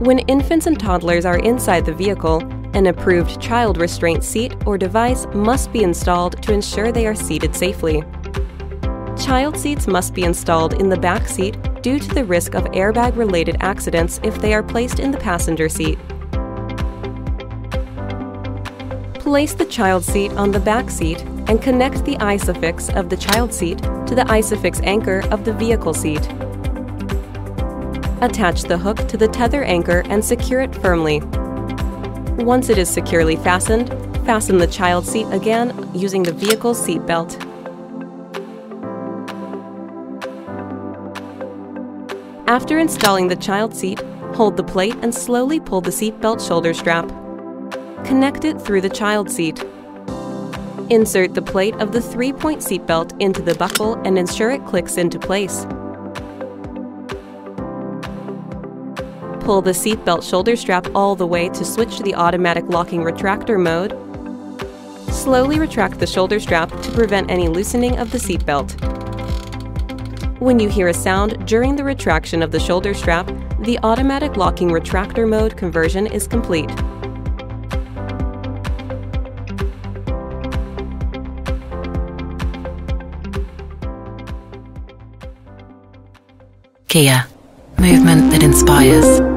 When infants and toddlers are inside the vehicle, an approved child restraint seat or device must be installed to ensure they are seated safely. Child seats must be installed in the back seat due to the risk of airbag-related accidents if they are placed in the passenger seat. Place the child seat on the back seat and connect the ISOFIX of the child seat to the ISOFIX anchor of the vehicle seat. Attach the hook to the tether anchor and secure it firmly. Once it is securely fastened, fasten the child seat again using the vehicle seat belt. After installing the child seat, hold the plate and slowly pull the seat belt shoulder strap. Connect it through the child seat. Insert the plate of the three-point seatbelt into the buckle and ensure it clicks into place. Pull the seatbelt shoulder strap all the way to switch to the automatic locking retractor mode. Slowly retract the shoulder strap to prevent any loosening of the seatbelt. When you hear a sound during the retraction of the shoulder strap, the automatic locking retractor mode conversion is complete. Kia, movement that inspires.